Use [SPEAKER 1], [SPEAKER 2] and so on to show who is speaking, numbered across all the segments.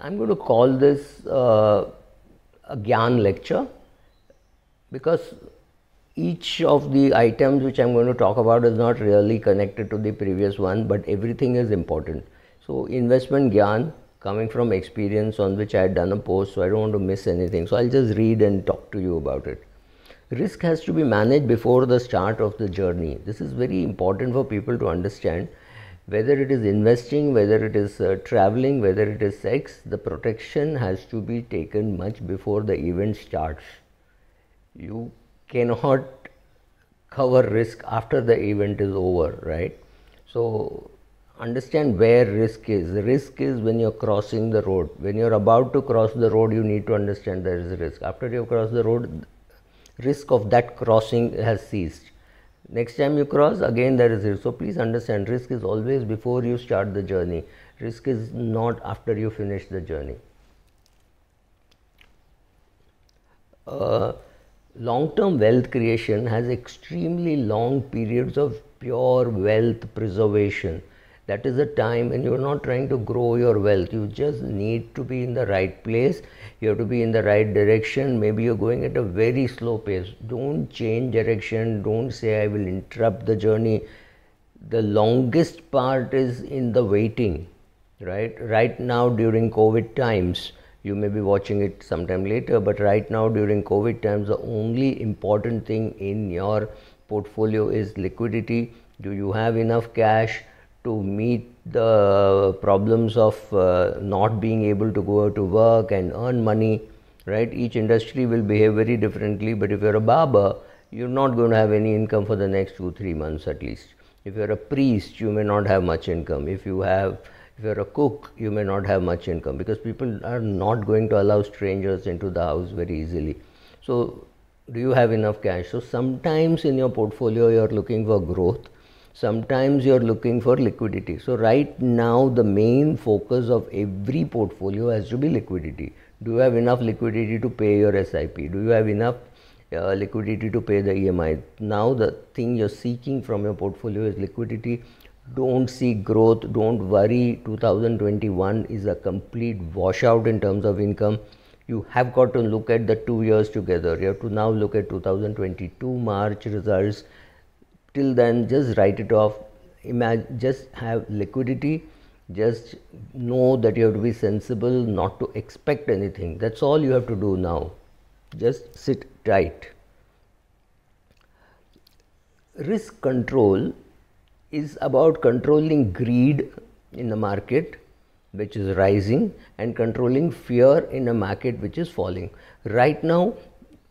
[SPEAKER 1] I'm going to call this uh, a Gyaan lecture because each of the items which I'm going to talk about is not really connected to the previous one, but everything is important. So, investment Gyaan coming from experience on which I had done a post, so I don't want to miss anything. So, I'll just read and talk to you about it. Risk has to be managed before the start of the journey. This is very important for people to understand whether it is investing, whether it is uh, traveling, whether it is sex, the protection has to be taken much before the event starts. You cannot cover risk after the event is over, right? So, understand where risk is. Risk is when you're crossing the road. When you're about to cross the road, you need to understand there is risk. After you cross the road, risk of that crossing has ceased Next time you cross, again there is risk. So please understand, risk is always before you start the journey. Risk is not after you finish the journey. Uh, long-term wealth creation has extremely long periods of pure wealth preservation that is the time when you're not trying to grow your wealth. You just need to be in the right place. You have to be in the right direction. Maybe you're going at a very slow pace. Don't change direction. Don't say i will interrupt the journey. The longest part is in the waiting right? Right now during covid times you may be watching it sometime later but right now during covid times the only important thing in your portfolio is liquidity. Do you have enough cash to meet the problems of uh, not being able to go to work and earn money right? Each industry will behave very differently but if you're a barber you're not going to have any income for the next 2 3 months at least. If you're a priest you may not have much income. If you have if you're a cook you may not have much income because people are not going to allow strangers into the house very easily. So do you have enough cash? So sometimes in your portfolio you're looking for growth sometimes you're looking for liquidity. So right now the main focus of every portfolio has to be liquidity. Do you have enough liquidity to pay your SIP? Do you have enough uh, liquidity to pay the EMI? Now the thing you're seeking from your portfolio is liquidity. Don't seek growth. Don't worry. 2021 is a complete washout in terms of income. You have got to look at the two years together. You have to now look at 2022 March results till then just write it off. Imagine just have liquidity. Just know that you have to be sensible not to expect anything. That's all you have to do now. Just sit tight. Risk control is about controlling greed in the market which is rising and controlling fear in a market which is falling. Right now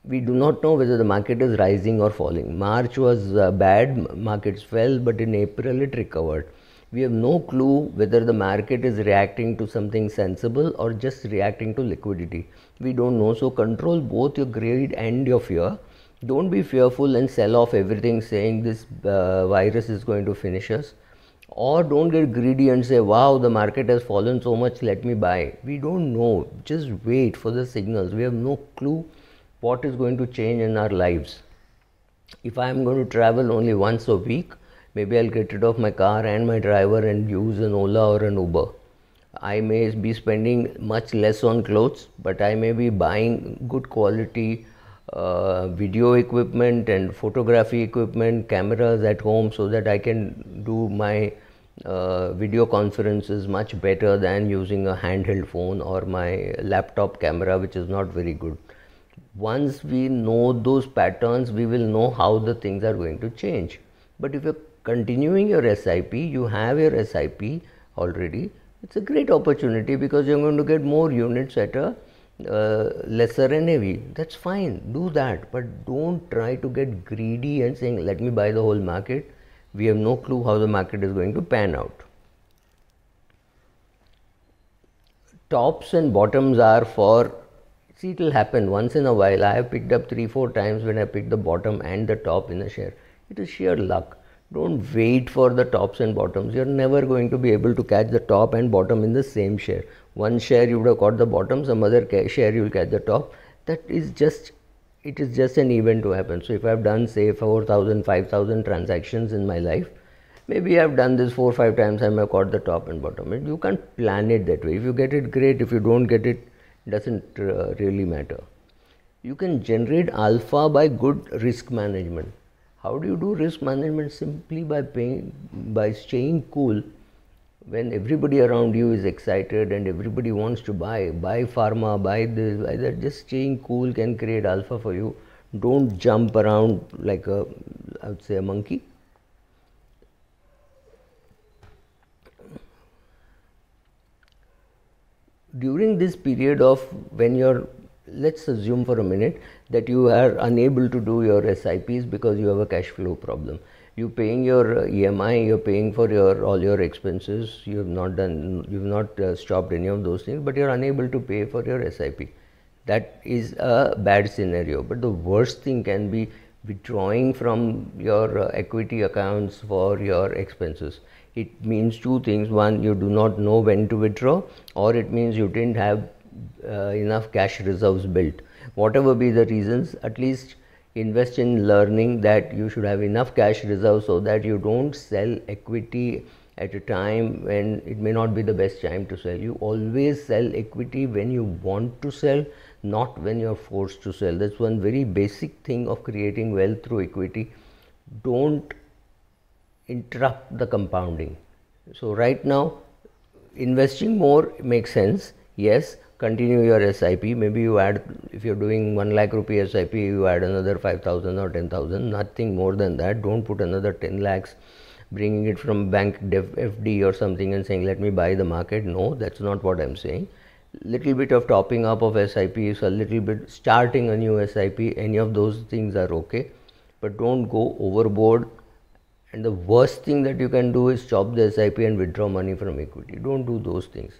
[SPEAKER 1] we do not know whether the market is rising or falling. March was uh, bad, markets fell, but in April it recovered. We have no clue whether the market is reacting to something sensible or just reacting to liquidity. We don't know. So, control both your greed and your fear. Don't be fearful and sell off everything saying this uh, virus is going to finish us. Or don't get greedy and say, wow, the market has fallen so much, let me buy. We don't know. Just wait for the signals. We have no clue what is going to change in our lives. If I am going to travel only once a week, maybe I'll get rid of my car and my driver and use an Ola or an Uber. I may be spending much less on clothes, but I may be buying good quality uh, video equipment and photography equipment, cameras at home so that I can do my uh, video conferences much better than using a handheld phone or my laptop camera, which is not very good once we know those patterns, we will know how the things are going to change. But if you're continuing your SIP, you have your SIP already, it's a great opportunity because you're going to get more units at a uh, lesser NAV. That's fine, do that, but don't try to get greedy and saying, let me buy the whole market. We have no clue how the market is going to pan out. Tops and bottoms are for See, it will happen once in a while. I have picked up three, four times when I picked the bottom and the top in a share. It is sheer luck. Don't wait for the tops and bottoms. You're never going to be able to catch the top and bottom in the same share. One share you would have caught the bottom, some other share you will catch the top. That is just, it is just an event to happen. So if I have done say 4,000, 5,000 transactions in my life, maybe I've done this four or five times, I may have caught the top and bottom. You can't plan it that way. If you get it, great. If you don't get it, doesn't uh, really matter. You can generate alpha by good risk management. How do you do risk management? Simply by paying, by staying cool when everybody around you is excited and everybody wants to buy, buy pharma, buy this, buy that. Just staying cool can create alpha for you. Don't jump around like a, I would say, a monkey during this period of when you're let's assume for a minute that you are unable to do your SIPs because you have a cash flow problem. You're paying your EMI, you're paying for your all your expenses. You have not done, you've not uh, stopped any of those things, but you're unable to pay for your SIP. That is a bad scenario. But the worst thing can be withdrawing from your uh, equity accounts for your expenses. It means two things. One you do not know when to withdraw or it means you didn't have uh, enough cash reserves built. Whatever be the reasons at least invest in learning that you should have enough cash reserves so that you don't sell equity at a time when it may not be the best time to sell. You always sell equity when you want to sell not when you're forced to sell that's one very basic thing of creating wealth through equity don't interrupt the compounding. So right now investing more makes sense. Yes, continue your SIP. Maybe you add if you're doing 1 lakh rupee SIP, you add another 5000 or 10000, nothing more than that. Don't put another 10 lakhs bringing it from bank FD or something and saying let me buy the market. No, that's not what I'm saying. Little bit of topping up of SIPs, a little bit starting a new SIP, any of those things are okay. But don't go overboard and the worst thing that you can do is chop the SIP and withdraw money from equity. Don't do those things.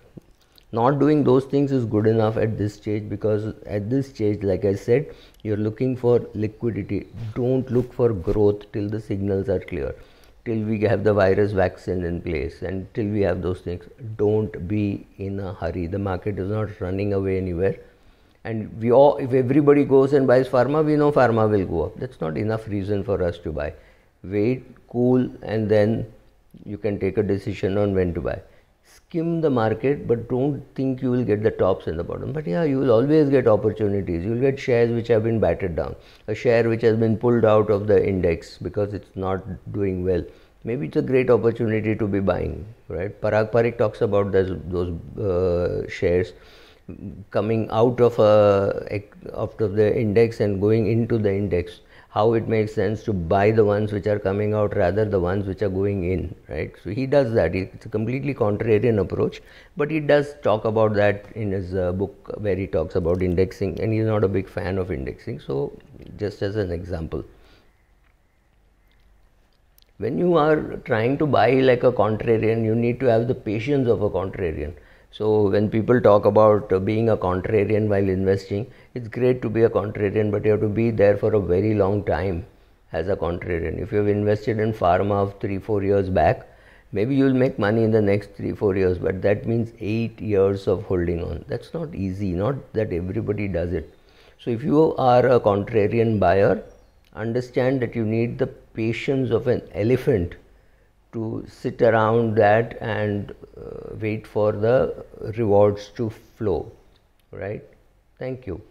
[SPEAKER 1] Not doing those things is good enough at this stage because at this stage, like I said, you're looking for liquidity. Don't look for growth till the signals are clear. Till we have the virus vaccine in place and till we have those things, don't be in a hurry. The market is not running away anywhere. And we all if everybody goes and buys pharma we know pharma will go up. That's not enough reason for us to buy. Wait cool and then you can take a decision on when to buy skim the market but don't think you will get the tops and the bottom. But yeah you will always get opportunities. You will get shares which have been battered down. A share which has been pulled out of the index because it's not doing well. Maybe it's a great opportunity to be buying right? Parag parikh talks about those, those uh, shares coming out of a out of the index and going into the index how it makes sense to buy the ones which are coming out rather the ones which are going in right? So he does that. It's a completely contrarian approach but he does talk about that in his uh, book where he talks about indexing and he's not a big fan of indexing. So just as an example when you are trying to buy like a contrarian you need to have the patience of a contrarian so when people talk about being a contrarian while investing, it's great to be a contrarian, but you have to be there for a very long time as a contrarian. If you have invested in pharma of three, four years back, maybe you'll make money in the next three, four years, but that means eight years of holding on. That's not easy, not that everybody does it. So if you are a contrarian buyer, understand that you need the patience of an elephant to sit around that and uh, wait for the rewards to flow right? Thank you